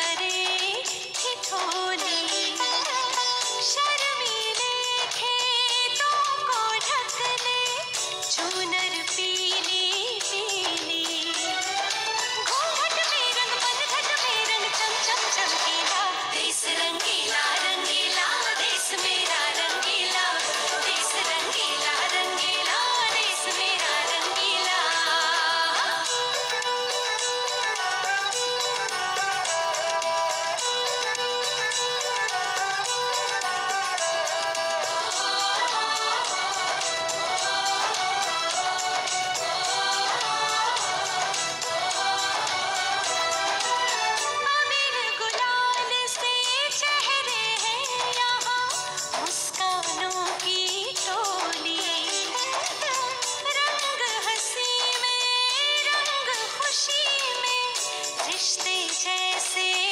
करे ठिठोली जैसे